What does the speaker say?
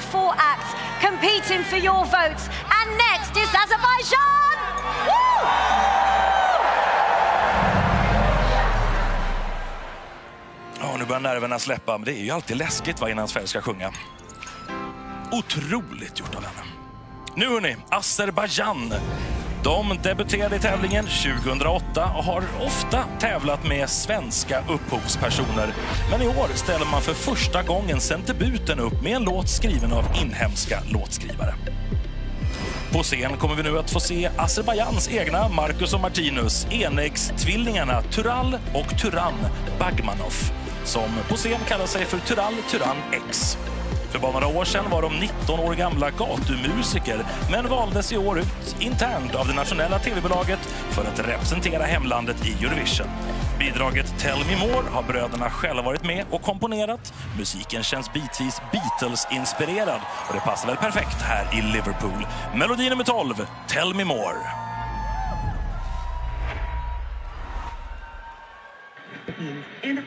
four acts competing for your votes. And next is Azerbaijan! Woo! Ja, nu börjar nerverna släppa, men det är ju alltid läskigt va, innan Sverige ska sjunga. Otroligt gjort av henne. Nu hörni, Azerbaijan. De debuterade i tävlingen 2008 och har ofta tävlat med svenska upphovspersoner. Men i år ställer man för första gången sen debuten upp med en låt skriven av inhemska låtskrivare. På scen kommer vi nu att få se Azerbajans egna Marcus och Martinus, enäggstvillingarna Tural och Turan Bagmanov, som på scen kallar sig för Tural Turan X. För bara några år sedan var de 19 år gamla gatumusiker men valdes i år ut internt av det nationella tv-bolaget för att representera hemlandet i Eurovision. Bidraget Tell Me More har bröderna själva varit med och komponerat. Musiken känns bitvis Beatles-inspirerad och det passar väl perfekt här i Liverpool. Melodi nummer 12, Tell Me More. And